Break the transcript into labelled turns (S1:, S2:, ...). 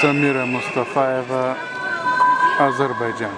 S1: Samira Mustafaeva, Azerbaijan.